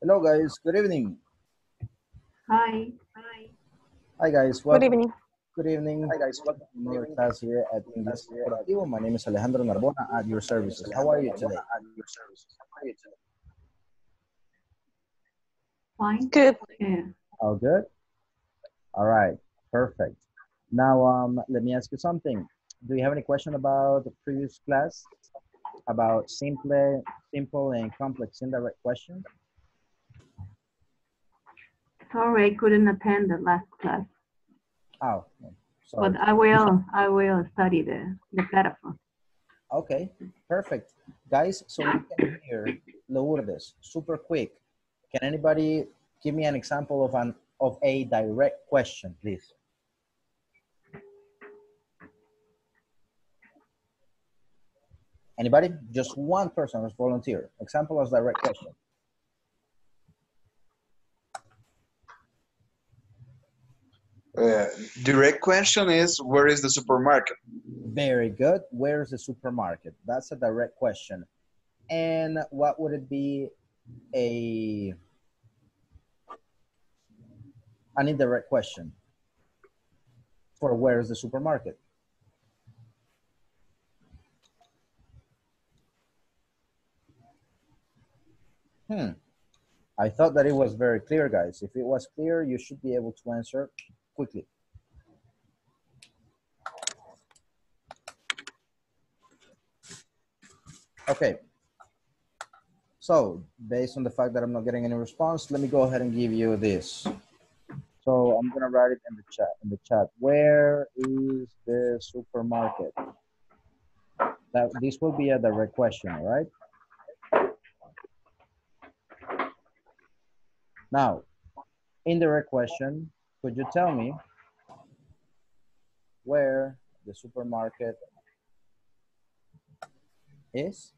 Hello, guys. Good evening. Hi. Hi. Hi, guys. Good evening. Good evening. Hi, guys. Welcome to another class here at English Corporativo. My name is Alejandro Narbona at your services. How are you today? Fine. Good. Yeah. All good? All right. Perfect. Now, um, let me ask you something. Do you have any question about the previous class? About simple, simple and complex indirect questions? Sorry, I couldn't attend the last class, Oh, sorry. but I will. I will study the the platform. Okay, perfect. Guys, so we can hear Lourdes super quick. Can anybody give me an example of an of a direct question, please? Anybody? Just one person was volunteer. Example of direct question. Uh, direct question is where is the supermarket? Very good. Where's the supermarket? That's a direct question. And what would it be a an indirect question for where is the supermarket? Hmm. I thought that it was very clear, guys. If it was clear, you should be able to answer quickly. Okay. So based on the fact that I'm not getting any response, let me go ahead and give you this. So I'm gonna write it in the chat. In the chat, where is the supermarket? That this will be a direct question, right? Now, indirect question. Could you tell me where the supermarket is?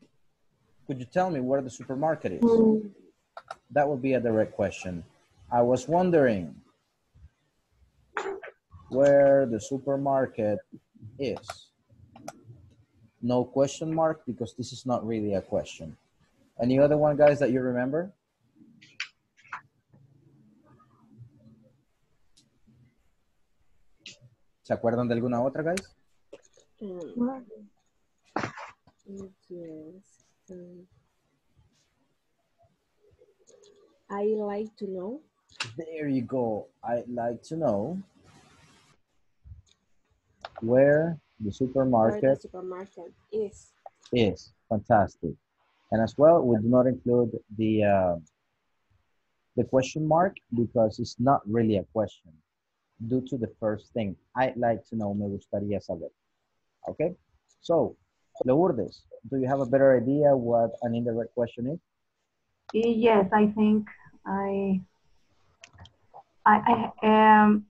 Could you tell me where the supermarket is? Hmm. That would be a direct question. I was wondering where the supermarket is. No question mark because this is not really a question. Any other one, guys, that you remember? ¿Se acuerdan de alguna otra, guys? Yes. Um, I like to know. There you go. I'd like to know where the where the supermarket supermarket is. is. Fantastic. And as well, we do not include the uh, the question mark because it's not really a question due to the first thing. I'd like to know, me gustaría saber. Okay? So, Lourdes, do you have a better idea what an indirect question is? Eh, Yes, I think I. I, I um.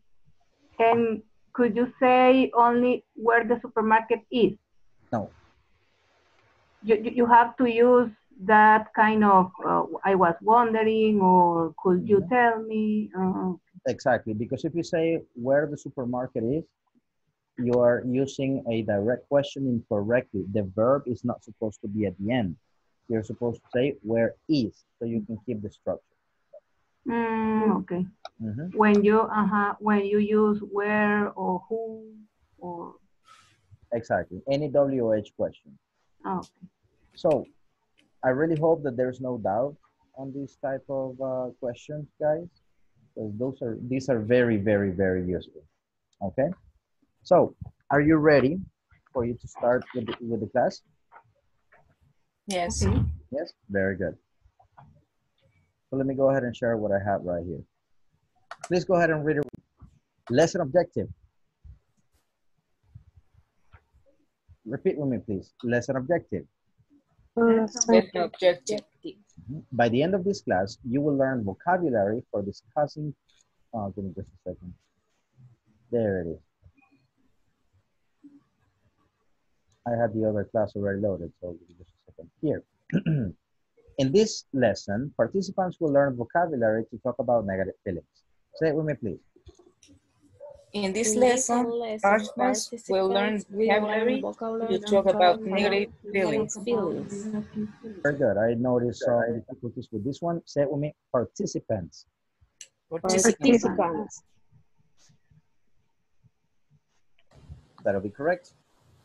And could you say only where the supermarket is? No. You you, have to use that kind of. Uh, I was wondering, or could you Mhm. tell me? Uh, Exactly, because if you say where the supermarket is, you are using a direct question incorrectly. The verb is not supposed to be at the end. You're supposed to say where is, so you can keep the structure. mm, okay. Mhm. When you uh huh when you use where or who or Exactly, any WH question. oh, okay. So I really hope that there's no doubt on these type of uh, questions, guys, because those are these are very, very, very useful. Okay, so are you ready for you to start with the, with the class? Yes. okay. Yes, very good. So let me go ahead and share what I have right here. Please go ahead and read it. Lesson objective. Repeat with me, please. Lesson objective. Objective. Mhm. By the end of this class, you will learn vocabulary for discussing. Oh, give me just a second. There it is. I had the other class already loaded, so give me just a second. Here. In this lesson, participants will learn vocabulary to talk about negative feelings. Say it with me, please. In this In lesson, lesson, participants will learn participants vocabulary to talk about negative feelings. feelings. Very good. I noticed uh, some difficulties with this one. Say it with me, participants. Participants. Participants. That'll be correct.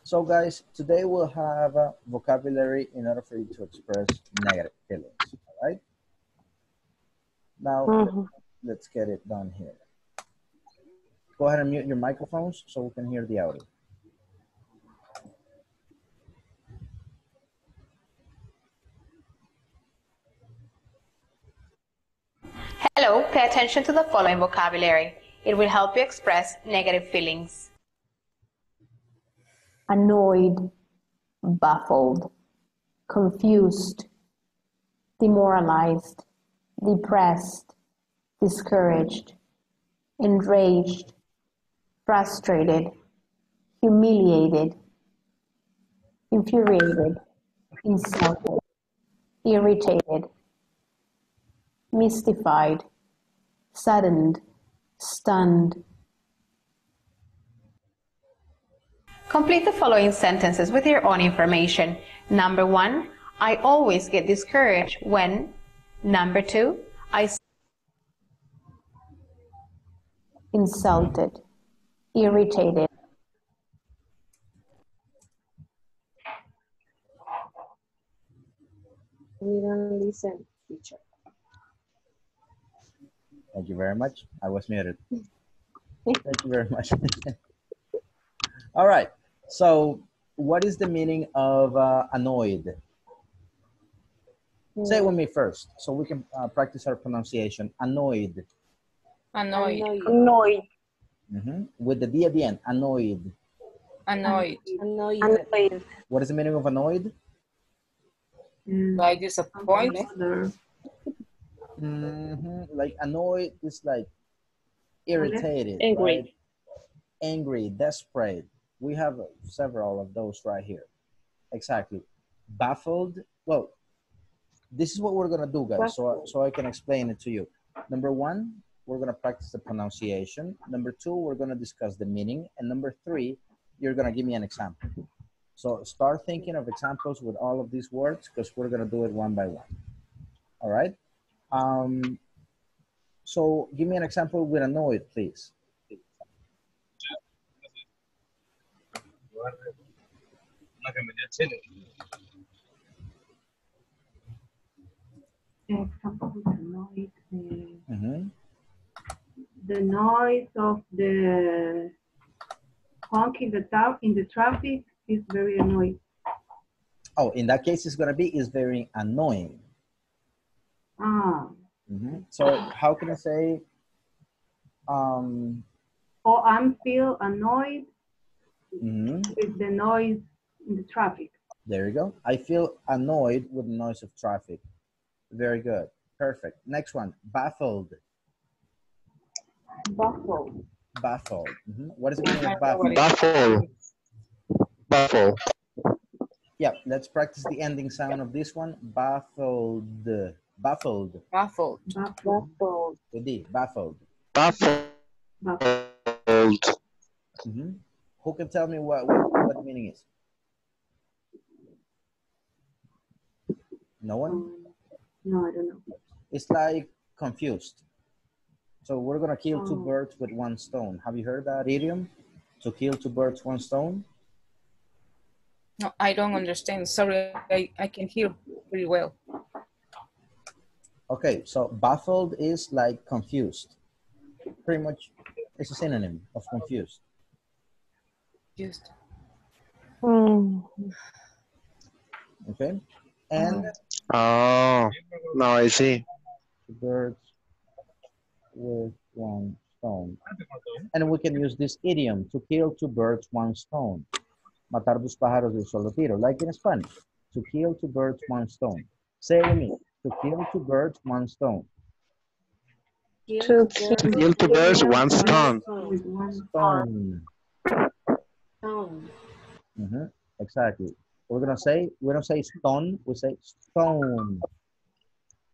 So guys, today we'll have a vocabulary in order for you to express negative feelings, all right? Now, mm-hmm. let's get it done here. Go ahead and mute your microphones so we can hear the audio. Hello, pay attention to the following vocabulary. It will help you express negative feelings. annoyed, baffled, confused, demoralized, depressed, discouraged, enraged, frustrated, humiliated, infuriated, insulted, irritated, mystified, saddened, stunned, Complete the following sentences with your own information. Number one, I always get discouraged when. Number two, I insulted, irritated, We don't listen, teacher. Thank you very much. I was muted. Thank you very much. All right. So, what is the meaning of uh, annoyed? Say it with me first, so we can uh, practice our pronunciation. Annoyed. Annoyed. Annoyed. Mhm. With the D at the end. Annoyed. Annoyed. Annoyed. Annoyed. What is the meaning of annoyed? Mm, Like disappointed. other- hmm Like annoyed is like irritated, Angry. right? Angry, desperate. We have several of those right here. Exactly. Baffled. Well, this is what we're gonna do, guys. So, so I can explain it to you. Number one, we're gonna practice the pronunciation. Number two, we're gonna discuss the meaning, and number three, you're gonna give me an example. So start thinking of examples with all of these words because we're gonna do it one by one. All right. Um, so give me an example with annoyed, please. Example with the noise. of the honk in the town in the traffic is very annoying. Oh, in that case, it's gonna be is very annoying. Ah, Mhm. So how can I say? Um, or I'm feel annoyed mhm. with the noise in the traffic. There you go. I feel annoyed with the noise of traffic. Very good. Perfect. Next one. Baffled. Baffled. Baffled. Mhm. What is the meaning of I know baffled? it- Baffle. Baffle. Yeah, let's practice the ending sound of this one. Baffled. Baffled. Baffled. Baffled. With D. Baffled. Baffled. Baffled. Mhm. Who can tell me what, what, what the meaning is? No one? Um, no, I don't know. It's like confused. So we're gonna kill two birds with one stone. Have you heard that idiom? To kill two birds, with one stone? No, I don't understand. Sorry, I, I can hear pretty well. Okay, so baffled is like confused. Pretty much, it's a synonym of confused. Just Okay, and Oh, now I see. two birds with one stone. And we can use this idiom to kill two birds, one stone. Matar dos pájaros de un solo tiro, like in Spanish. To kill two birds, one stone. Say it with me. To kill two birds, one stone. To Kill two birds, one stone. With one Stone. Stone. Mhm, Exactly. We're gonna say, we don't say stone, we say stone.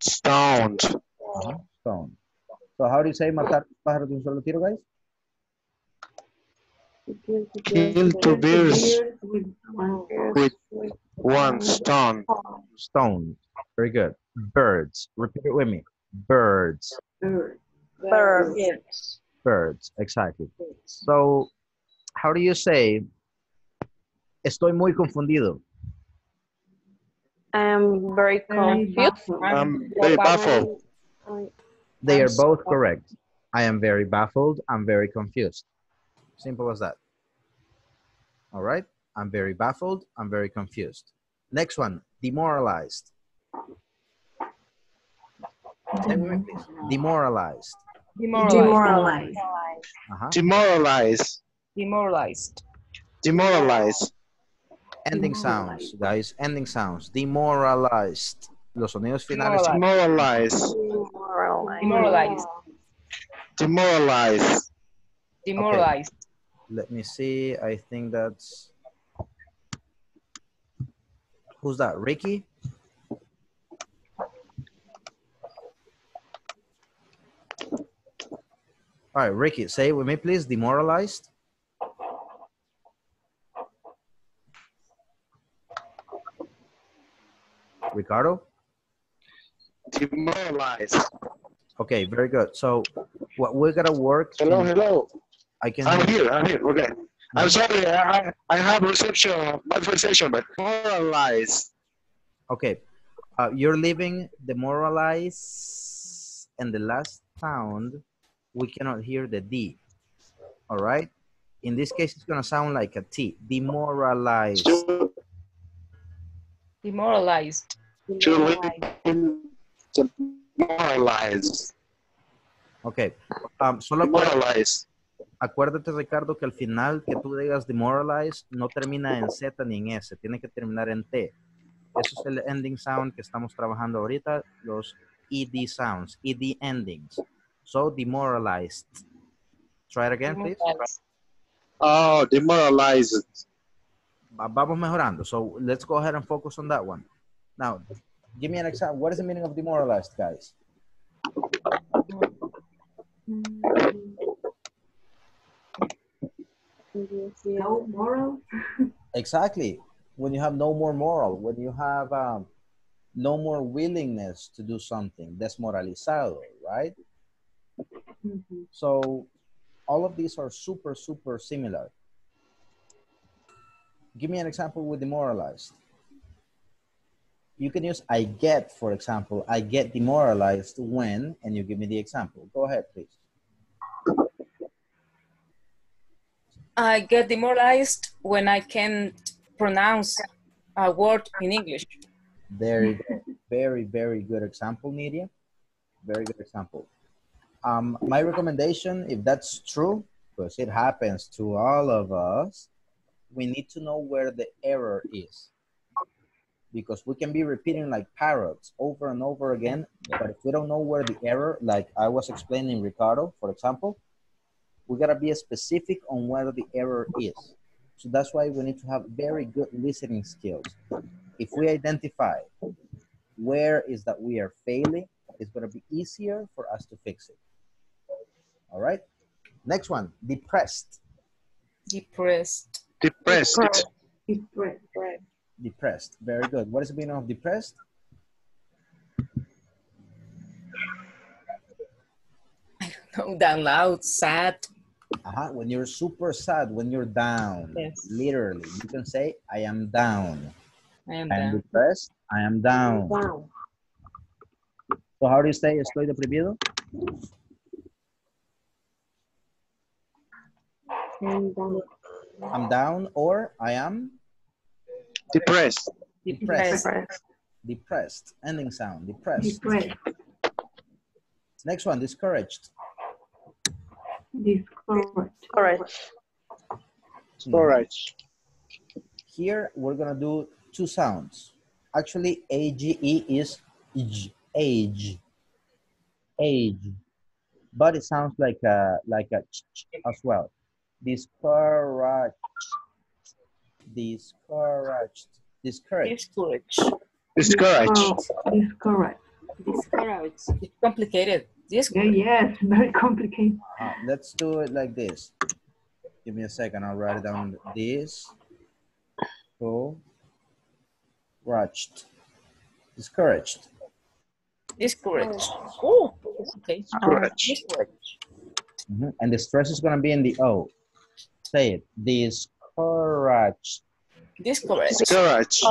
Stoned. Uh-huh, Stone. So how do you say matar pájaros de un solo tiro, guys? Kill two birds with one stone. Stone. Very good. Birds. Repeat it with me. Birds. bird. Birds. Birds. Exactly. So, how do you say, estoy muy confundido? I'm very Very confused. I'm very baffled. I- They I'm are both so- correct. I am very baffled. I'm very confused. Simple as that. All right. I'm very baffled. I'm very confused. Next one. Demoralized. Say with. Demoralized. Demoralized. Demoralized. Uh-huh. Demoralize. Demoralized. Demoralize. Ending sounds, guys. Ending sounds. Demoralized. Los sonidos finales. Demoralized. Demoralize. Demoralized. Demoralize. Demoralized. Let me see. I think that's. Who's that? Ricky? All right, Ricky, say it with me, please. Demoralized. Ricardo? Demoralize. Okay, very good. So, what we're gonna work. Hello, in- hello. I can. I'm here. I'm here. Okay. I'm sorry. I I have reception, bad reception, but demoralize. Okay, uh, you're leaving demoralize, and the last sound we cannot hear the D. All right. In this case, it's gonna sound like a T. Demoralized. Demoralized. To demoralize. Okay. Um, solo acuérdate, Demoralize. acuérdate, Ricardo, que al final que tú digas demoralize no termina en Z ni en S, tiene que terminar en T. Eso es el ending sound que estamos trabajando ahorita, los ED sounds, ED endings. So demoralized. Try it again, please. Oh, demoralized. Va- Vamos mejorando. So let's go ahead and focus on that one. Now, give me an example. What is the meaning of demoralized, guys? No moral. Exactly. When you have no more moral, when you have um, no more willingness to do something, desmoralizado, right? Mhm. So all of these are super, super similar. Give me an example with demoralized. You can use I get, for example, I get demoralized when, and you give me the example. Go ahead, please. I get demoralized when I can't pronounce a word in English. Go. Very, very good example, Nidia. Very good example. Um, my recommendation, if that's true, because it happens to all of us, we need to know where the error is. Because we can be repeating like parrots over and over again, but if we don't know where the error, like I was explaining Ricardo, for example, we gotta be specific on where the error is. So that's why we need to have very good listening skills. If we identify where is that we are failing, it's gonna be easier for us to fix it. All right. Next one, depressed. Depressed. Depressed. Depressed. Depressed. Very good. What is the meaning of depressed? No, down loud, sad. Uh-huh. When you're super sad, when you're down. Yes. Literally, you can say, I am down. I am I am down. depressed. I am down. Down. So how do you say estoy deprimido? And down. I'm down or I am Depressed. depressed. Depressed. Depressed. Ending sound. Depressed. Depressed. Next one, discouraged. Discouraged. Correct. Storage. Hmm. Here we're gonna do two sounds. Actually, age is age, age, age, but it sounds like a like a ch ch as well. Discouraged, discouraged, discouraged. Discouraged. Discouraged. Oh, discouraged. Discouraged. It's complicated. Yeah, Discouraged. yes, very complicated. Uh, let's do it like this. Give me a second. I'll write it down. This. So. Rushed. Discouraged. Discouraged. Oh, okay. Correct. Discouraged. Mhm. And the stress is going to be in the O. Say it. Discouraged. Discouraged. Discouraged. Discouraged.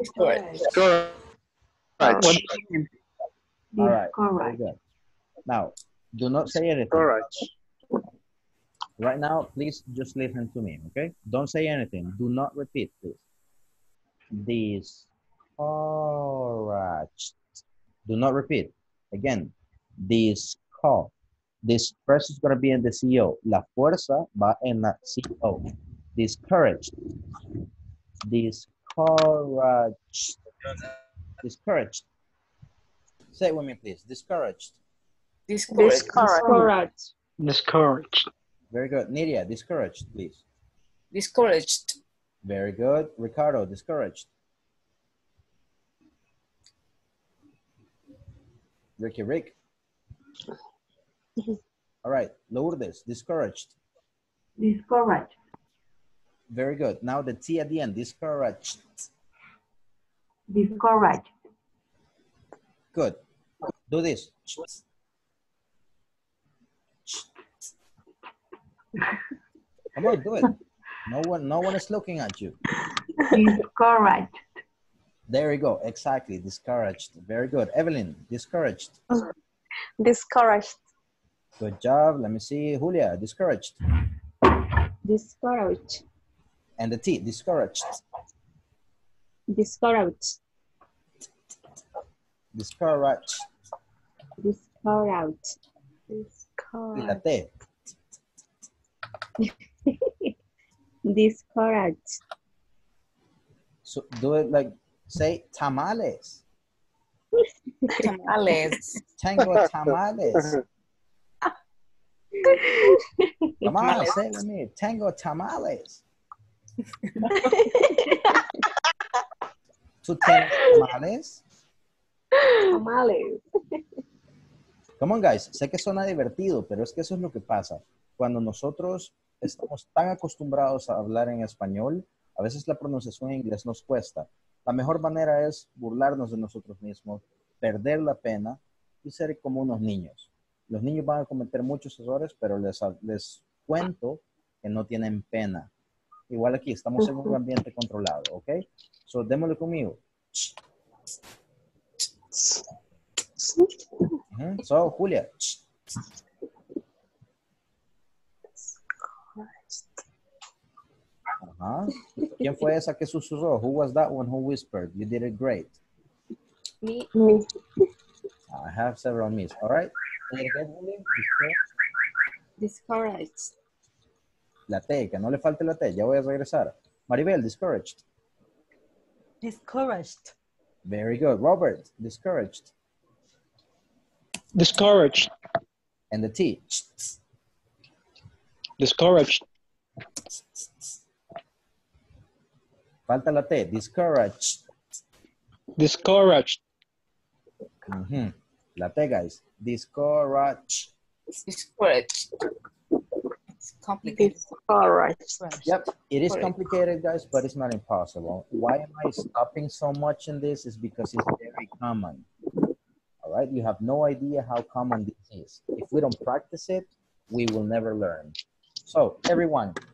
Discouraged. Discouraged. All right. Very Discouraged. good. Now, do not say anything. Discouraged. Right now, please just listen to me, okay? Don't say anything. Do not repeat, please. Discouraged. Do not repeat. Again, disco. This stress is going to be in the CO. La fuerza va en la CO. Discouraged. Discouraged. Discouraged. Say it with me, please. Discouraged. Discouraged. Discouraged. Discouraged. Very good. Nidia, discouraged, please. Discouraged. Very good. Ricardo, discouraged. Ricky Rick. Mm-hmm. All right. Lourdes, discouraged. Discouraged. Very good. Now the T at the end, discouraged. Discouraged. Good. Do this. Come on, do it. No one, no one is looking at you. Discouraged. There you go. Exactly. Discouraged. Very good. Evelyn, discouraged. Discouraged. Good job. Let me see. Julia, discouraged. Discouraged. And the T, discouraged. Discouraged. Discouraged. Discouraged. Y la T. Discouraged. So do it like, say tamales. Tamales. Tango tamales. Come on, Tamales. say it with me. Tango tamales. Two tango tamales. Tamales. Come on, guys. Sé que suena divertido, pero es que eso es lo que pasa. Cuando nosotros estamos tan acostumbrados a hablar en español, a veces la pronunciación en inglés nos cuesta. La mejor manera es burlarnos de nosotros mismos, perder la pena y ser como unos niños. Los niños van a cometer muchos errores, pero les, les cuento que no tienen pena. Igual aquí, estamos en un ambiente controlado, ¿ok? So, démosle conmigo. Ujú. So, Julia. Ajá. ¿Quién fue esa que susurró? Who was that one who whispered? You did it great. Me. I have several miss. All right. Discouraged. La T, que no le falte la T. Ya voy a regresar. Maribel, discouraged. Discouraged. Very good. Robert, discouraged. Discouraged. And the T. Discouraged. Falta la T. Discouraged. Discouraged. La T, guys. Discouraged. Discouraged. It's complicated. Discouraged. Yep, it is complicated, guys, but it's not impossible. Why am I stopping so much in this? Is because it's very common. All right, you have no idea how common this is. If we don't practice it, we will never learn. So, everyone.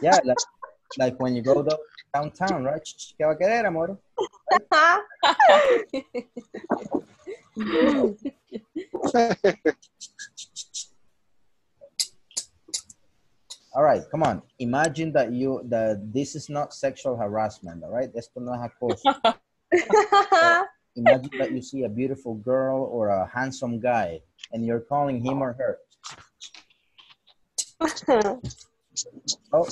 Yeah, like, like when you go do- downtown, right? ¿Qué va a querer, amor? All right, come on. Imagine that you that this is not sexual harassment, all right? Esto no es acoso. Imagine that you see a beautiful girl or a handsome guy and you're calling him or her. Oh,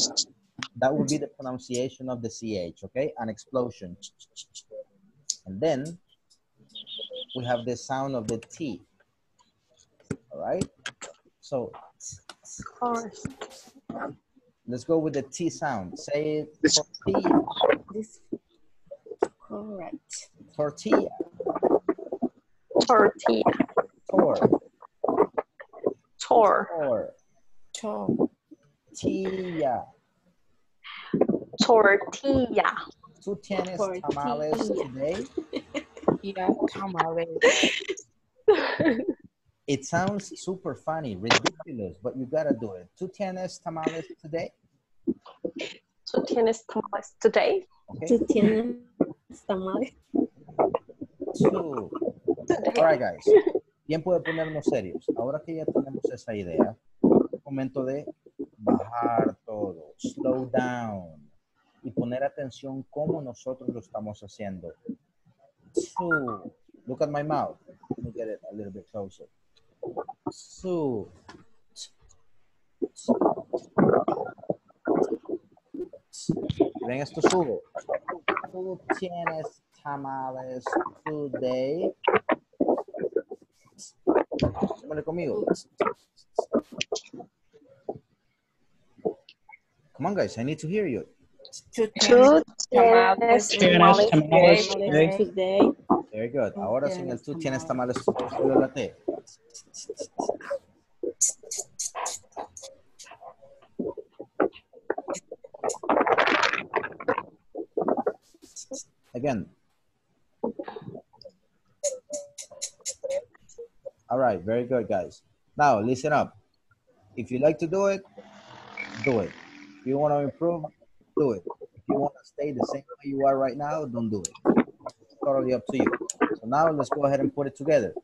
that would be the pronunciation of the CH, okay? An explosion. And then we have the sound of the T. All right? So let's go with the T sound. Say it tortilla. Correct. Tortilla. Tortilla. Tor. Tor. Tor. Cho. Tilla. Tortilla. Tú tienes tamales today? Yeah, tamales. It sounds super funny, ridiculous, but you gotta do it. ¿Tú tienes tamales today? ¿Tú tienes tamales today? Okay. ¿Tú tienes tamales? Two. All right, guys. Tiempo de ponernos serios. Ahora que ya tenemos esa idea, momento de bajar todo, slow down y poner atención cómo nosotros lo estamos haciendo. Two. Look at my mouth. Let me get it a little bit closer. Two. Ven esto subo. Tú tienes tamales today. Súmale conmigo. Come on, guys. I need to hear you. Tú Tú tamales tienes Tienes tamales tamales today. today. Today. Very good. Ahora sin el tú tienes tamales today. Solo la T. Again. All right, very good, guys. Now, listen up. If you like to do it, do it. If you want to improve, do it. If you want to stay the same way you are right now, don't do it. It's totally up to you. So now let's go ahead and put it together.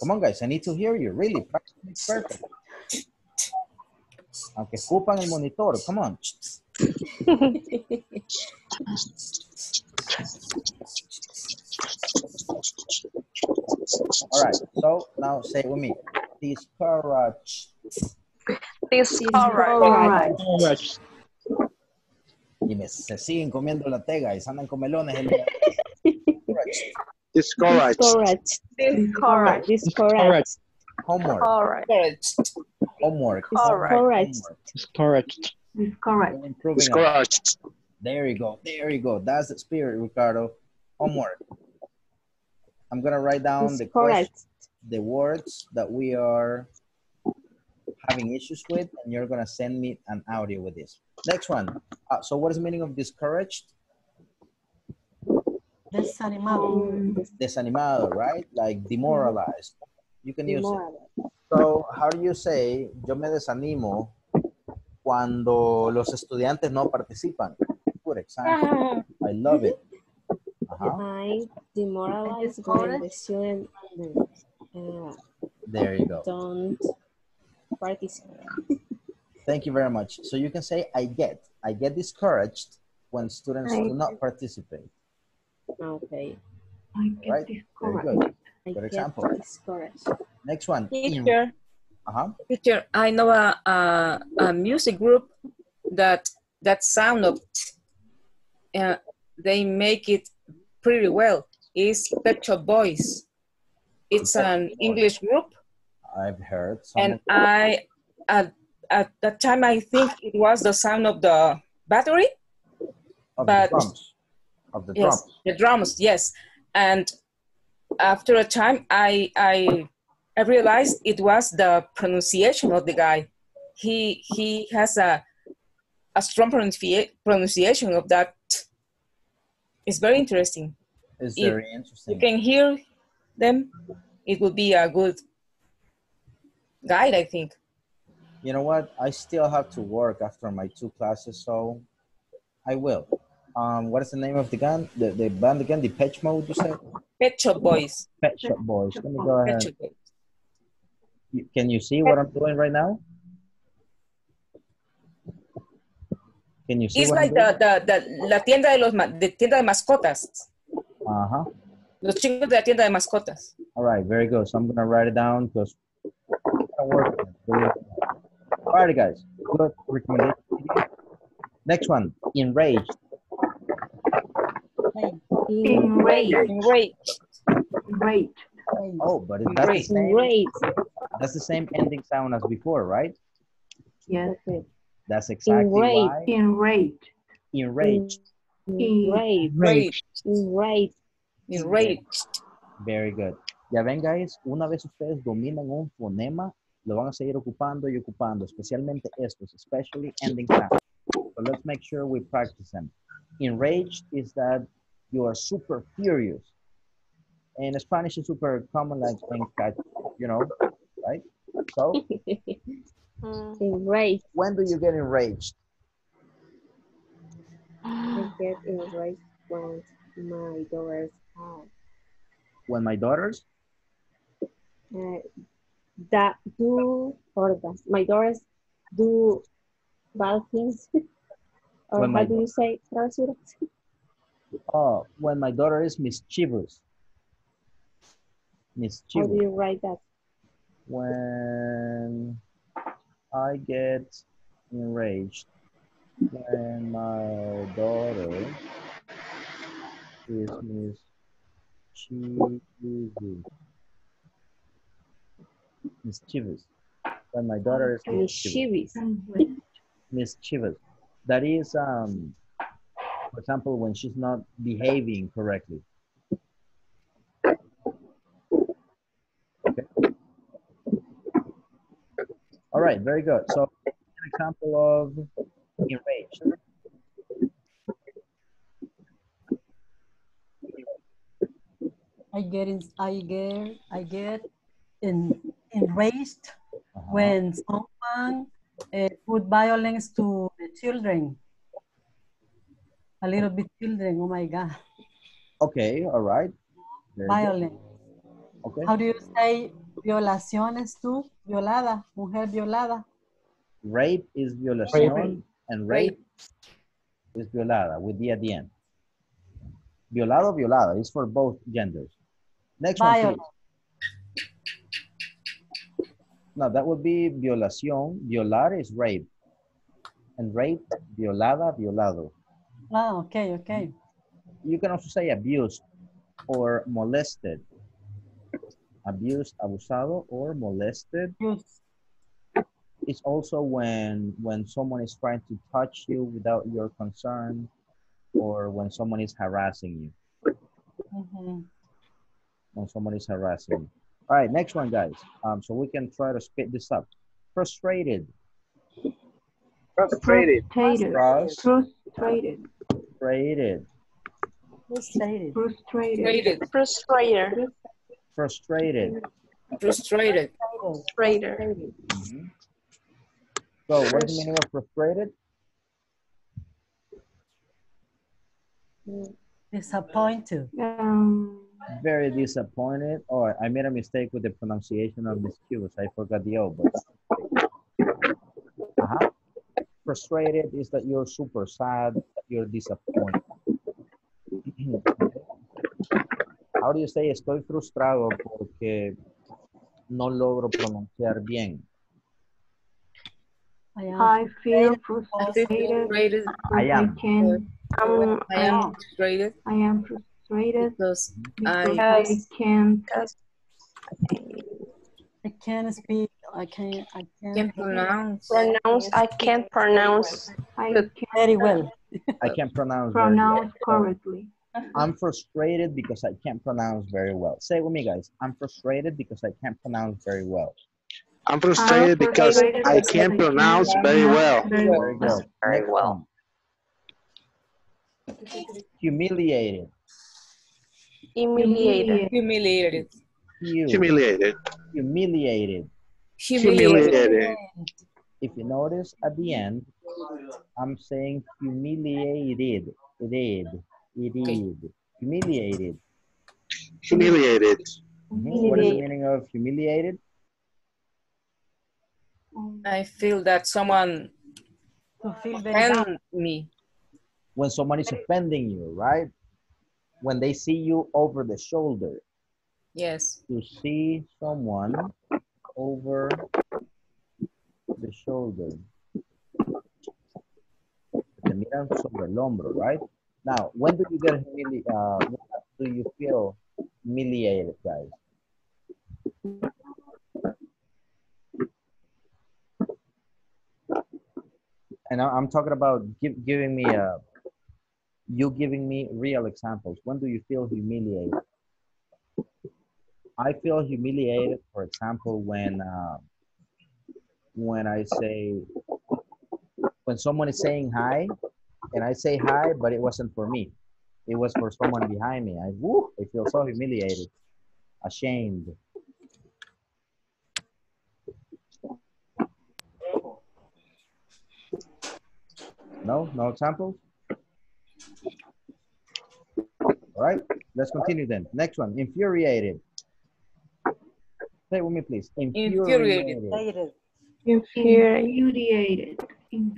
Come on, guys. I need to hear you. Really, practice makes perfect. Aunque escupan el monitor. Come on. All right. So now say it with me. Discourage. Discourage. Alright. Alright. Y me, se siguen comiendo la tega y se andan con melones. el día. Discouraged. Discouraged. Discourage. Discouraged. Homework. Alright. Encouraged. Homework. Alright. Discouraged. Homework. Discouraged. Is correct. We're improving on it. Discouraged. There you go. There you go. That's the spirit, Ricardo. Homework. I'm gonna write down the question, the words that we are having issues with, and you're gonna send me an audio with this. Next one. Uh, so, what is the meaning of discouraged? Desanimado. Desanimado, right? Like demoralized. You can use it. So, how do you say yo me desanimo cuando los estudiantes no participan? Good example. Ah, I love it. Ajá. I demoralize when the student uh, There you go. don't participate. Thank you very much. So you can say I get. I get discouraged when students I do not participate. Okay. I get Right? this Very good. I Good get example. discouraged. Next one. Teacher, Uh-huh. teacher, I know a, a, a music group that that sound of uh, they make it pretty well. Is Pet Shop Boys. It's an English group, I've heard some and I at at that time I think it was the sound of the battery. of but- the drums. Of the Yes, drums. the drums. Yes, and after a time, I I I realized it was the pronunciation of the guy. He he has a a strong pronunci- pronunciation of that. It's very interesting. It's if very You can hear them. It would be a good guide, I think. You know what? I still have to work after my two classes, so I will. Um, what is the name of the gun? The, the band again? The Patch Mode, you said? Pet Shop Boys. Pet Shop Boys. Let me go ahead. Shop Boys. You- Can you see what I'm doing right now? Can you see It's like the, the, the, la tienda de los de tienda de mascotas. doing? Uh-huh. Los chicos de la tienda de mascotas. All right, very good. So I'm gonna write it down because work on it. Really. All right, guys. Good recommendation. Next one, enraged. Enraged. Enraged. Enraged. Oh, but is that the same? That's the same ending sound as before, right? Yes. Okay. That's exactly Enraged. why. Enraged. Enraged. Enraged. Enraged. Enraged. Enraged. Very good. Ya ven, guys, una vez ustedes dominan un fonema, lo van a seguir ocupando y ocupando, especialmente estos, especially ending sounds. So let's make sure we practice them. Enraged is that you are super furious. In Spanish, it's super common, like, you know, right? So, Mm. Enraged. when do you get enraged? I get enraged when my daughters have When my daughters? uh, that do or that my daughters do bad things. or When how do you say? Oh, when my daughter is mischievous. Mischievous. How Mischievous. do you write that? when I get enraged when my daughter is mischievous. Mischievous. When my daughter is mischievous. Mischievous. mischievous. That is, um, for example, when she's not behaving correctly. Right, very good. So, an example of enraged. I get in, I get I get in, enraged Uh-huh. when someone uh, put violence to the children. A little bit children, oh my God, Okay, all right. Very good. violence. Okay. How do you say violaciones tú? Violada, mujer violada. Rape is violación and rape is violada with the at the end. Violado, violada is for both genders. Next one, please. No, that would be violación. Violar is rape. And rape, violada, violado. Ah, okay, okay. You can also say abused or molested. Abused, abusado, or molested. Use. It's also when when someone is trying to touch you without your consent, or when someone is harassing you. Mhm. When someone is harassing you. All right, next one, guys. Um, so we can try to speed this up. Frustrated. Frustrated. Frustrated. Frust- Frustrated. Frustrated. Frustrated. Frustrated. Frustrated. Frustrated. Frustrated. Frustrated. Frustrated. Mhm. So, what's the meaning of frustrated? Disappointed. Um, Very disappointed. Oh, I made a mistake with the pronunciation of this Q's. I forgot the O, but uh-huh. frustrated is that you're super sad, you're disappointed. How do you say estoy frustrado porque no logro pronunciar bien? I feel frustrated. I because am. Um. I am frustrated I am frustrated because because I I can't. I can't speak. I can't. I can can't pronounce. pronounce. I can't pronounce. I can't very well. I can't pronounce pronounce correctly. I'm frustrated because I can't pronounce very well. Say it with me, guys. I'm frustrated because I can't pronounce very well. I'm frustrated because frustrated I can't pronounce very well. very Very well. good. very well. Humiliated. Humiliated. Humiliated. Humiliated. Humiliated. Humiliated. Humiliated. If you notice at the end, I'm saying humiliated. Id. Id. Humiliated. Humiliated. Mhm. What is the meaning of humiliated? I feel that someone To feel very bad. offend me. When someone is offending you, right? When they see you over the shoulder. Yes. To see someone over the shoulder. Te miran sobre el hombro, right? Now, when do you get humili uh, do you feel humiliated, guys? And I'm talking about give, giving me a, you giving me real examples. When do you feel humiliated? I feel humiliated, for example, when uh, when I say when someone is saying hi and I say hi, but it wasn't for me. It was for someone behind me. I woo, I feel so humiliated, ashamed. No, no examples. All right, let's continue then. Next one, infuriated. Say it with me, please. Infuriated. Infuriated. Infuriated.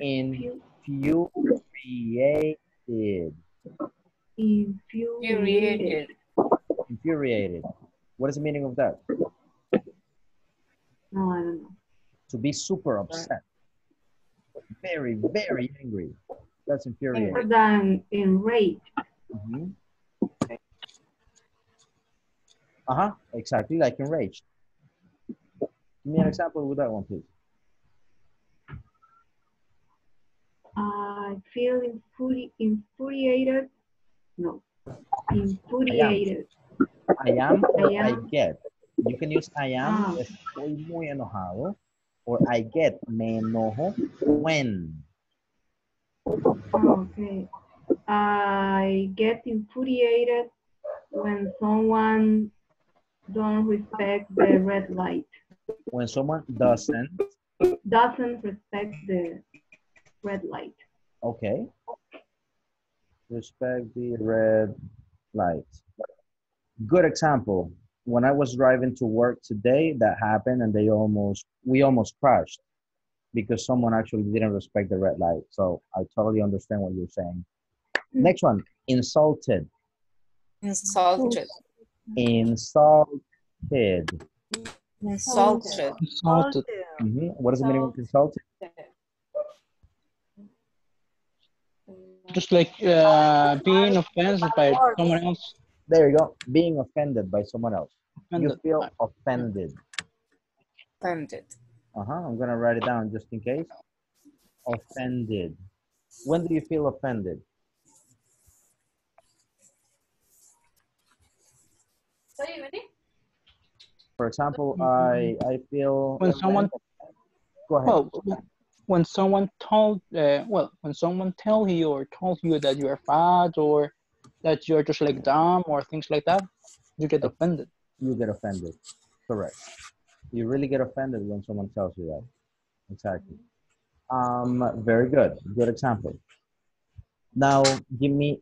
Infuriated. Infuriated. Infuriated. Infuriated. What is the meaning of that? No, I don't know. To be super upset. Very, very angry. That's More infuriated. than enraged. Mhm. Uh-huh, exactly, like enraged. Give me an example with that one, please. I feel infuri- infuriated. No. Infuriated. I am I I am. get. You can use I am, Ah. estoy muy enojado, or I get, me enojo, when. Okay. I get infuriated when someone don't respect the red light. When someone doesn't, Doesn't respect the red light. Okay. Respect the red light. Good example. When I was driving to work today, that happened and they almost, we almost crashed because someone actually didn't respect the red light. So I totally understand what you're saying. Next one, insulted. Insulted. Insulted. Insulted. Insulted. Mhm. What is the meaning of insulted? Just like uh, being offended by someone else. There you go. Being offended by someone else. You feel offended. Offended. Uh-huh. I'm gonna write it down just in case. Offended. When do you feel offended? For example, I I feel When someone, Go ahead. well, when- when someone told, uh, well, when someone tells you or told you that you are fat or that you're just like dumb or things like that, you get offended. you get offended. Correct. You really get offended when someone tells you that. Exactly. Um, very good. Good example. Now, give me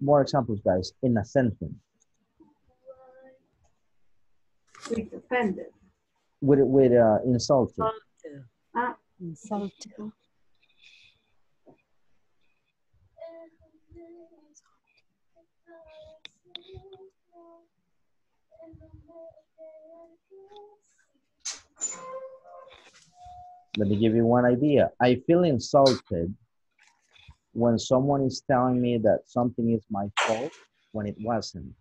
more examples, guys, in a sentence. With offended. With with uh, insulted. Insulted. Let me give you one idea. I feel insulted when someone is telling me that something is my fault when it wasn't.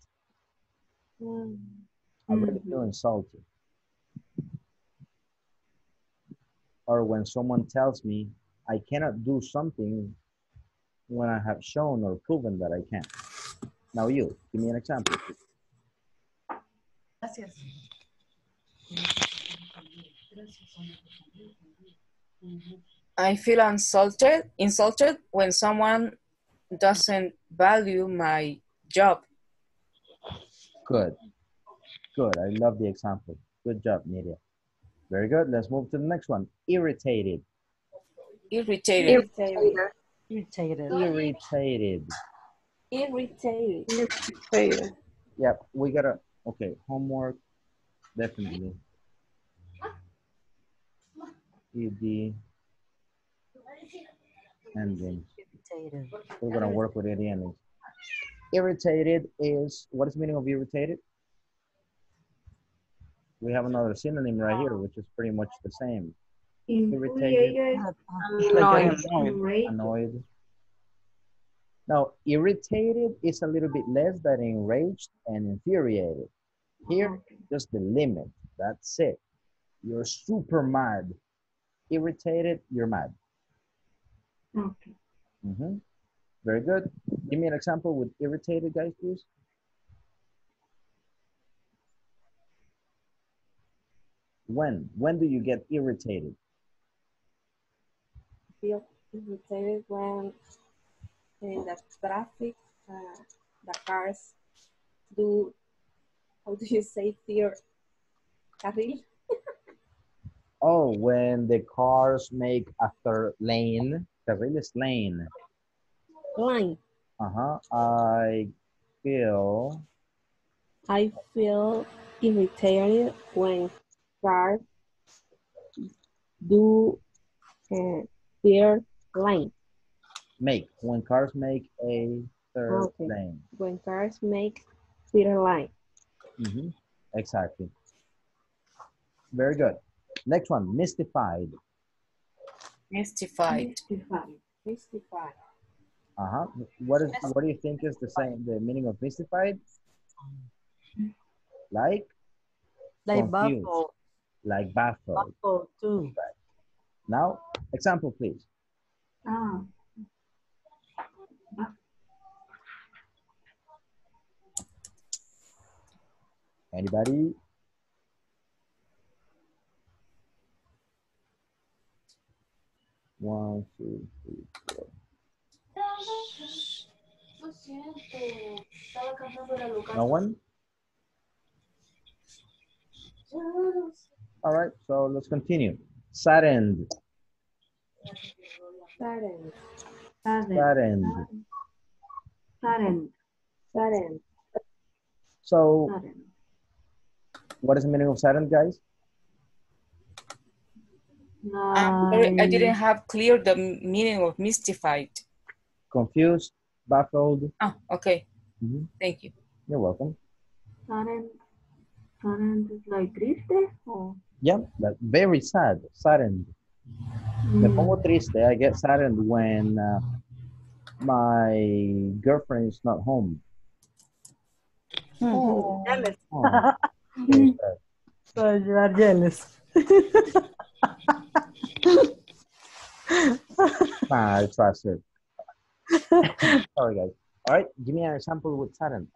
I really feel mm-hmm. insulted. Or when someone tells me I cannot do something when I have shown or proven that I can. Now you, give me an example. please. Gracias. I feel insulted insulted when someone doesn't value my job. Good. Good. I love the example. Good job, Nidia. Very good. Let's move to the next one. Irritated. Irritated. Irritated. Irritated. Irritated. Irritated. Irritated. Yep. We gotta. Okay. Homework. Definitely. ED. Ending. Irritated. We're gonna work with ED endings. Irritated is what is the meaning of irritated? We have another synonym right here, which is pretty much the same. infuriated. It's like Annoyed. annoyed. Annoyed. Now, irritated is a little bit less than enraged and infuriated. Here, just the limit. That's it. You're super mad. Irritated, you're mad. Okay. Mm-hmm. Very good. Give me an example with irritated, guys, please. When? When do you get irritated? Feel irritated when in the traffic, uh, the cars do, how do you say, fear carril? Oh, when the cars make a third lane, carril is lane. Line. Uh-huh. I feel I feel irritated when cars do uh, fear line. make. When cars make a third Okay. lane. When cars make fear line. Mhm. Exactly. Very good. Next one, mystified. Mystified. Mystified. Mystified. Uh-huh. What is what do you think is the same the meaning of mystified? Like Like Confused. baffled, like baffled. baffled too. Now, example please. Ah. Anybody? One, two, three, four. No one? All right, so let's continue. Saddened, Sudden. Sudden. saddened. Sudden. Sudden. So Sudden. what is the meaning of saddened, guys? I'm I didn't have clear the meaning of mystified. Confused, baffled. Ah, okay. Mhm. Thank you. You're welcome. Sudden. Sudden is like triste or Yeah, but very sad, saddened. Me Mm. pongo triste. I get saddened when uh, my girlfriend is not home. Hmm. jealous. Oh. So you are jealous. Nah, I trust her. Sorry, guys. All right, give me an example with saddened.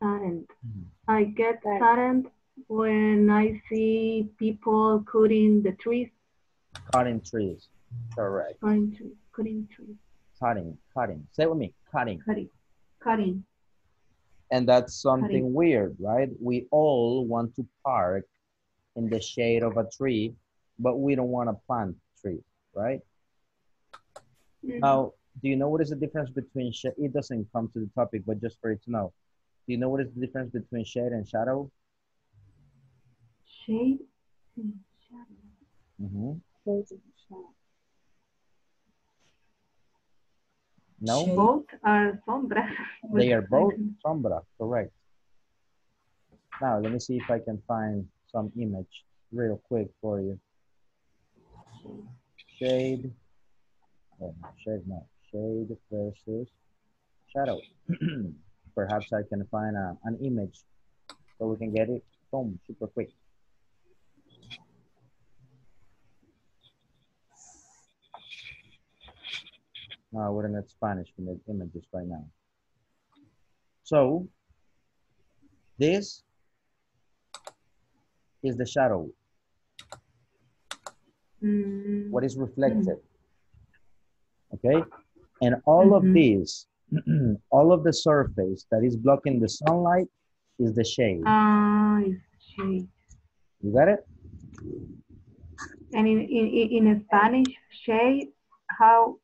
Saddened. Mhm. I get saddened when I see people cutting the trees. Cutting trees. Correct. Cutting trees. Cutting trees. Cutting, cutting. Say it with me, cutting. Cutting. Cutting. And that's something Cutting. weird, right? We all want to park in the shade of a tree, but we don't want to plant trees, right? Mhm. Now, do you know what is the difference between shade? It doesn't come to the topic, but just for you to know. Do you know what is the difference between shade and shadow? Shade and shadow. hmm Shade and shadow. No, Both are sombras. they are both sombra, correct. Now, let me see if I can find some image real quick for you. Shade, oh, shade, no, shade versus shadow. Perhaps I can find a, an image so we can get it, boom, super quick. No, we're in Spanish we need images right now. So, this is the shadow, Mm, what is reflected. Okay? And all of Mhm. these, all of the surface that is blocking the sunlight is the shade. Ah, it's shade. You got it? And in, in, in in Spanish, shade, how,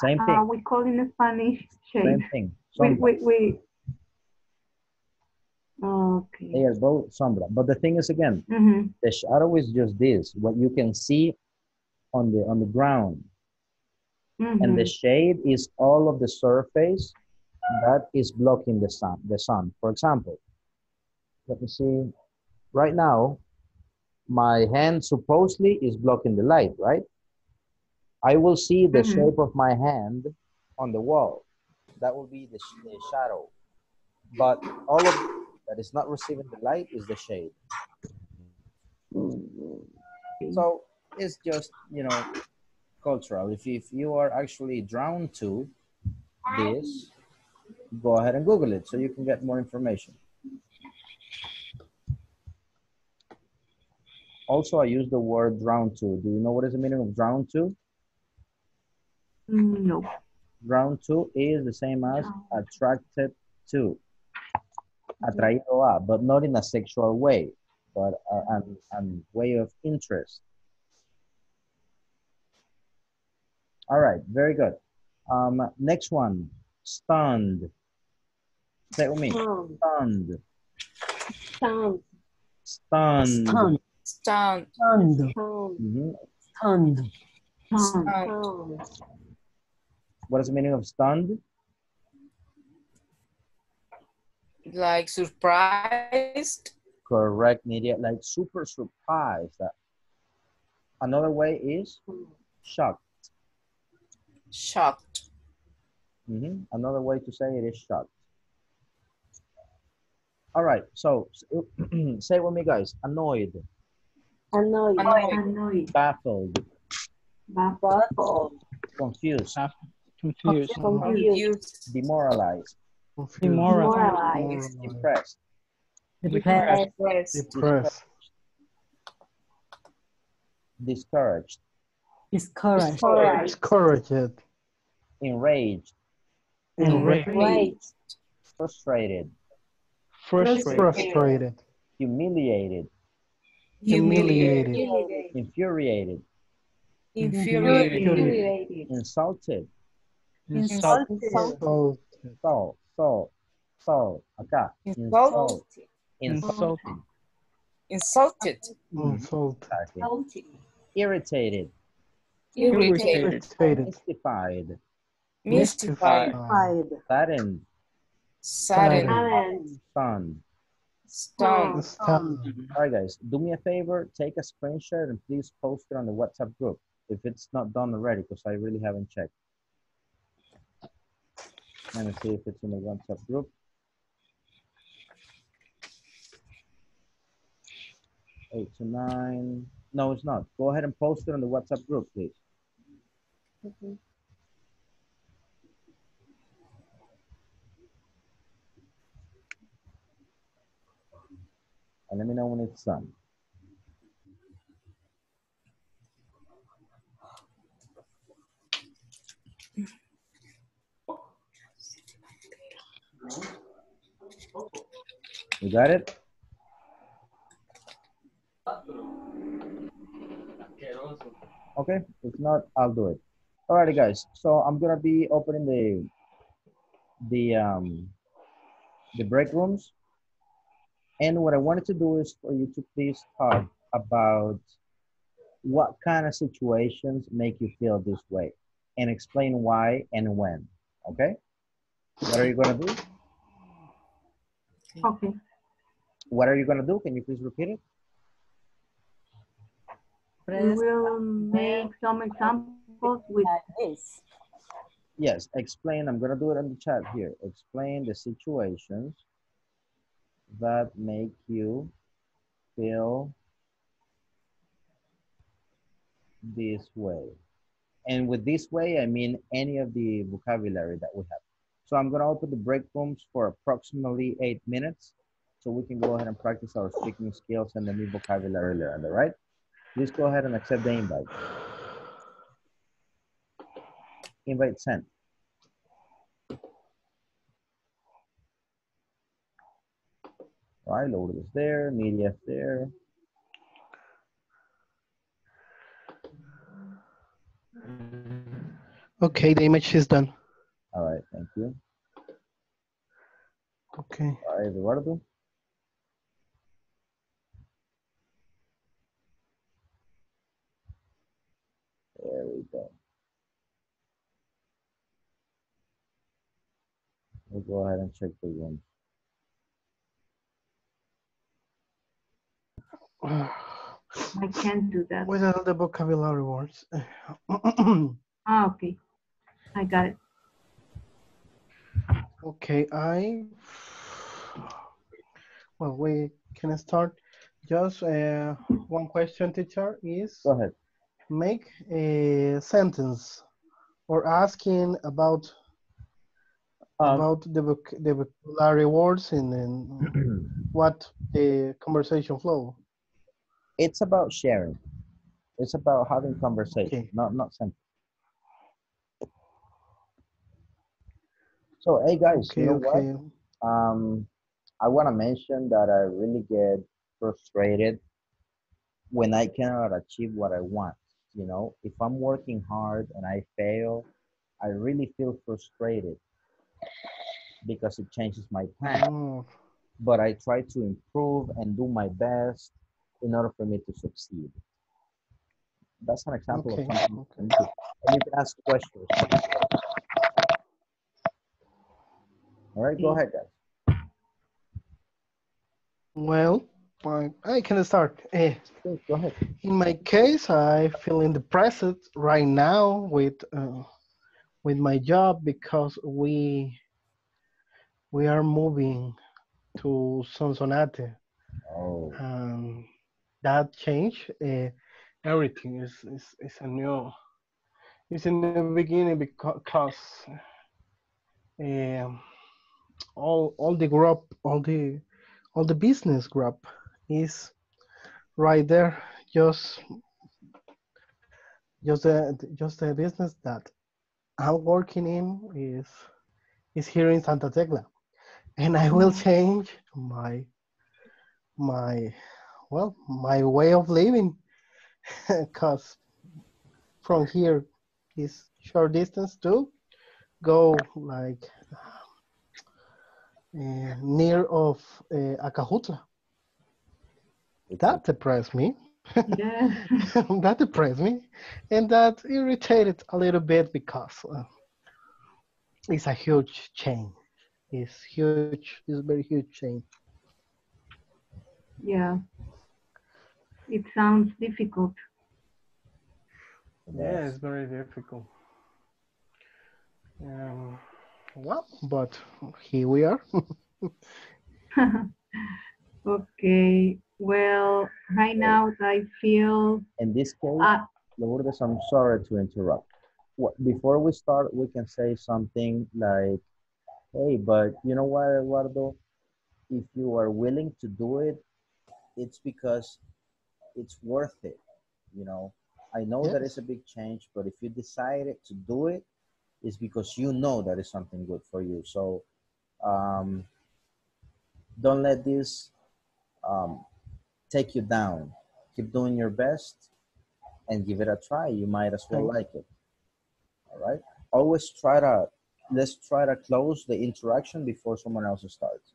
Same how thing. we call in Spanish shade? Same thing. We, we, we. Okay. They are both sombra. But the thing is again, Mhm. the shadow is just this, what you can see on the on the ground. And the Mhm. shade is all of the surface that is blocking the sun, the sun. For example, let me see. Right now, my hand supposedly is blocking the light, right? I will see the Mhm. shape of my hand on the wall. That will be the, sh- the shadow. But all of that is not receiving the light is the shade. So it's just, you know, cultural. If, if you are actually drawn to this, go ahead and Google it so you can get more information. Also, I use the word drawn to. Do you know what is the meaning of drawn to? No. Drawn to is the same as attracted to. Atraído a, but not in a sexual way, but a, a, a way of interest. All right, very good. Um, next one, stunned. Say it with me. Sound. Stunned. Sound. Stunned. Stunned. Stunned. Stunned. Sound. Mhm. Stunned. Sound. Stunned. Sound. What is the meaning of stunned? Like surprised. Correct, Nidia. Like super surprised. Another way is shocked. Shocked. Mhm. Another way to say it is shocked. All right, so say it with me, guys. Annoyed, Annoyed. Annoyed. Annoyed. baffled, Baffled. confused, Confused. Confused. demoralized, Demoralized. depressed, Depressed. Depressed. Depressed. discouraged, Discouraged. Discouraged. enraged, Enraged. Enraged. frustrated, Frustrated. Frustrated. humiliated, Humiliated. infuriated, Infuriated. Infuriated. Insulted, Insulted. Salt. salt, salt, salt, acá, Insulted. Insulted. Insulted. Irritated, Irritated. Irritated. mystified, Mystified. Saddened, Saddened. Talent. stunned. Stunned. Mm, stunned. All right, guys, do me a favor, take a screenshot and please post it on the WhatsApp group if it's not done already, because I really haven't checked. Let me see if it's in the WhatsApp group. Eight to nine. No, it's not. Go ahead and post it on the WhatsApp group, please. Mm-hmm. And let me know when it's done. You got it? Okay, if not, I'll do it. Alrighty, guys. So I'm gonna be opening the the um the break rooms, and what I wanted to do is for you to please talk about what kind of situations make you feel this way, and explain why and when. Okay. What are you gonna do? Okay. What are you gonna do? Can you please repeat it? We will make some examples with this. Yes, explain. I'm gonna do it in the chat here. Explain the situations that make you feel this way. And with this way, I mean any of the vocabulary that we have. So I'm gonna open the break rooms for approximately eight minutes so we can go ahead and practice our speaking skills and the new vocabulary learned, all right? Please go ahead and accept the invite. Invite sent. All right, load is there, media is there. Okay, the image is done. All right, thank you. Okay. All right, Eduardo. There we go. We'll go ahead and check the room. I can't do that. What are the vocabulary words? Ah, okay. I got it. Okay, I. Well, we can start. Just uh, one question, teacher, is Go ahead. make a sentence or asking about Um, about the voc- the vocabulary words and then what the conversation flow. it's about sharing. It's about having conversation, Okay. not not sentence. So hey guys, Okay, you know okay. what? Um, I want to mention that I really get frustrated when I cannot achieve what I want. You know, if I'm working hard and I fail, I really feel frustrated because it changes my plan. Oh, But I try to improve and do my best in order for me to succeed. That's an example Okay, of something okay. And you can ask questions. All right, go ahead, guys. well, I, can start. Eh, Go ahead. in my case, I feel in the present right now with uh, with my job because we we are moving to Sonsonate. Oh, Um, that change, uh, everything is, is is a new. It's in the beginning because um, all all the group, all the all the business group is right there. Just just the just the business that I'm working in is is here in Santa Tecla, and I will change my my well my way of living because from here is short distance to go like uh, near of uh, Acajutla. That depressed me. Yeah. that depressed me, and that irritated a little bit because uh, it's a huge change. It's huge. It's a very huge change. yeah. It sounds difficult. Yeah, it's very difficult. Um, well, but here we are. okay. Well, right now I feel in this case, uh, Lourdes, I'm sorry to interrupt. What, before we start, we can say something like, hey, but you know what, Eduardo? If you are willing to do it, it's because it's worth it. You know, I know that it's a big change, but if you decided to do it, it's because you know that it's something good for you. So um, don't let this um, take you down. Keep doing your best and give it a try. You might as well like it. All right. Always try to let's try to close the interaction before someone else starts.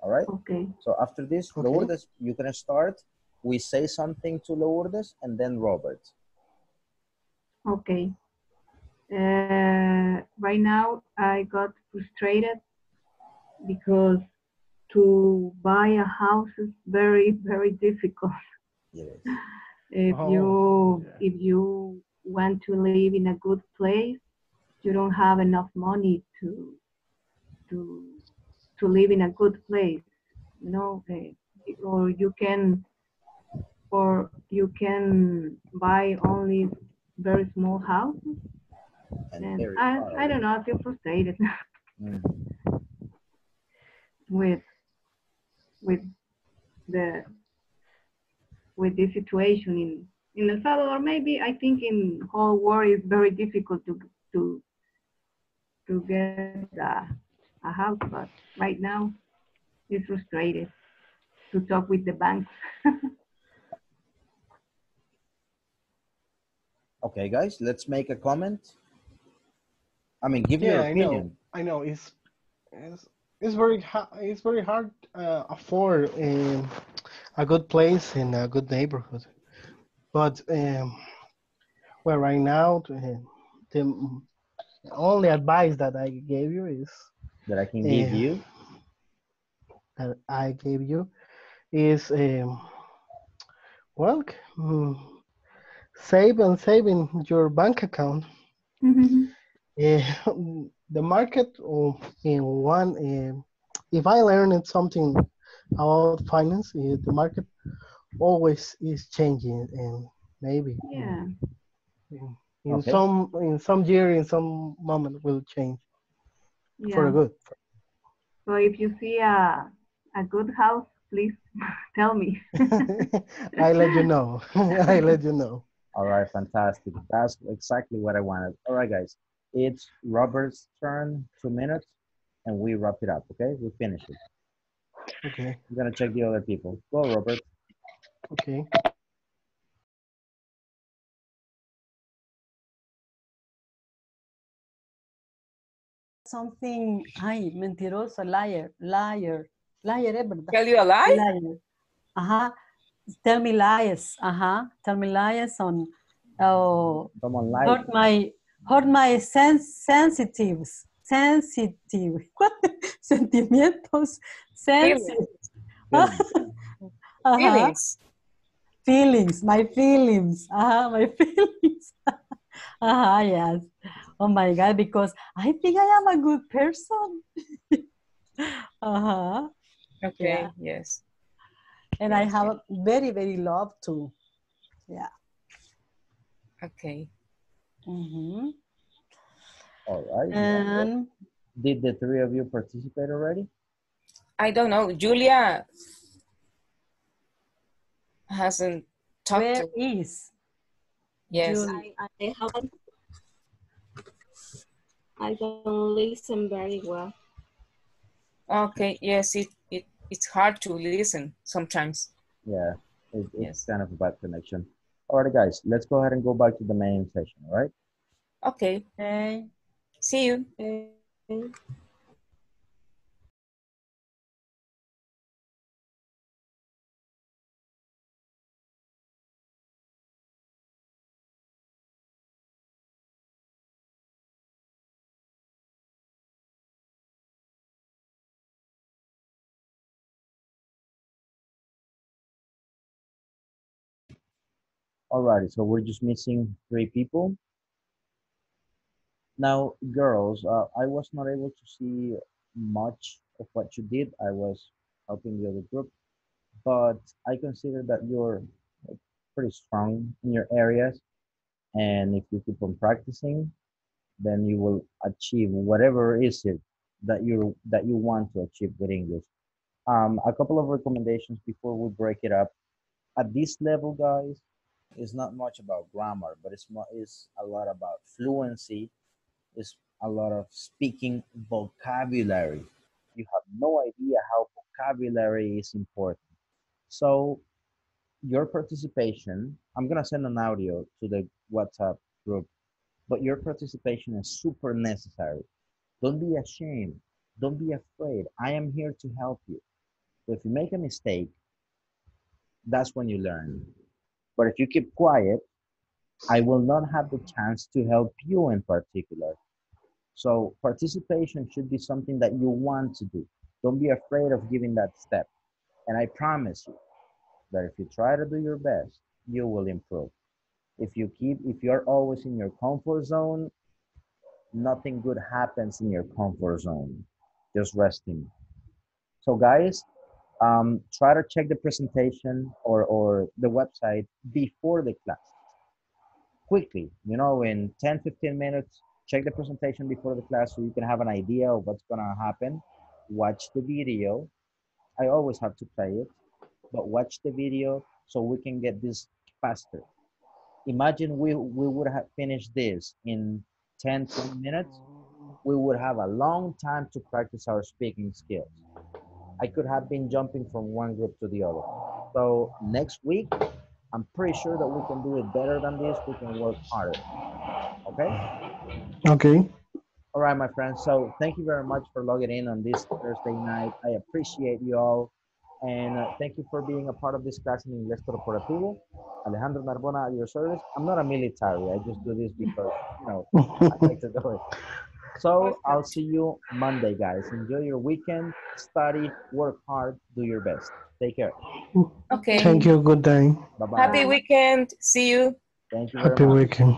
All right. okay. So after this, Okay. Lourdes, you can start. We say something to Lourdes and then Robert. Okay. Uh, right now, I got frustrated because to buy a house is very, very difficult. Yes. If Oh, you yeah. if you want to live in a good place, you don't have enough money to to to live in a good place. You know, eh, or you can or you can buy only very small houses. And And I, I don't know, I feel frustrated Mm. with with the with this situation in in El Salvador. Maybe I think in whole world it's very difficult to to to get a, a house, but right now it's frustrated to talk with the banks. Okay, guys, let's make a comment. I mean, give your yeah, I know. I know. It's it's, it's very hard. It's very hard uh, afford um, a good place in a good neighborhood. But um, well, right now, uh, the only advice that I gave you is that I can give Yeah. you. that I gave you is um, well, mm, save and save in your bank account. Eh, the market or in one eh, if i learned something about finance eh, the market always is changing and maybe yeah, In, in Okay. some in some year, in some moment, will change for Yeah. good. So if you see a, a good house, please tell me. I let you know. I let you know. All right, fantastic. That's exactly what I wanted. All right, guys. It's Robert's turn, two minutes, and we wrap it up, okay? We finish it. Okay. We're gonna check the other people. Go, Robert. Okay. Something, ay, mentiroso, liar, liar, liar, es verdad. Tell you a lie? Liar. Ajá. Tell me lies. Ajá. Tell me lies on, oh, Someone like hurt my, hurt my sens sensitives. Sensitive. What? Sentimientos. Sensitive. Ajá. Feelings. Feelings, my feelings. Uh, my feelings. uh, yes. Oh my God, because I think I am a good person. uh-huh. Okay, Yeah. yes. And I have a very, very love too. Yeah. Okay. Hmm All right. And Did the three of you participate already? I don't know. Julia hasn't talked where to. is? Yes. Jul- I, I haven't. I don't listen very well. Okay. Yes. It, it it's hard to listen sometimes. Yeah, it, it's Yes. kind of a bad connection. All right, guys, let's go ahead and go back to the main session, all right? Okay. Okay. See you. Okay. Alrighty, so we're just missing three people. Now, girls, uh, I was not able to see much of what you did. I was helping the other group, but I consider that you're pretty strong in your areas. And if you keep on practicing, then you will achieve whatever is it that you that you want to achieve with English. Um, a couple of recommendations before we break it up. At this level, guys, it's not much about grammar, but it's it's a lot about fluency. It's a lot of speaking vocabulary. You have no idea how vocabulary is important. So your participation, I'm gonna send an audio to the WhatsApp group, but your participation is super necessary. Don't be ashamed. Don't be afraid. I am here to help you. So if you make a mistake, that's when you learn. But if you keep quiet, I will not have the chance to help you in particular. So participation should be something that you want to do. Don't be afraid of giving that step. And I promise you that if you try to do your best, you will improve. If you keep, if you're always in your comfort zone, nothing good happens in your comfort zone. Just resting. So guys, um, try to check the presentation or, or the website before the class. Quickly, you know, in 10, 15 minutes, check the presentation before the class so you can have an idea of what's gonna happen. Watch the video. I always have to play it, but watch the video so we can get this faster. Imagine we, we would have finished this in 10, 20 minutes. We would have a long time to practice our speaking skills. I could have been jumping from one group to the other. So next week, I'm pretty sure that we can do it better than this. We can work harder. Okay? Okay. All right, my friends. So thank you very much for logging in on this Thursday night. I appreciate you all. And uh, thank you for being a part of this class in Inglés Corporativo. Alejandro Narbona at your service. I'm not a military. I just do this because, you know, I like to do it. So I'll see you Monday, guys. Enjoy your weekend. Study, work hard, do your best. Take care. Okay. Thank you. Good day. Bye-bye. Happy weekend. See you. Thank you Happy much. weekend.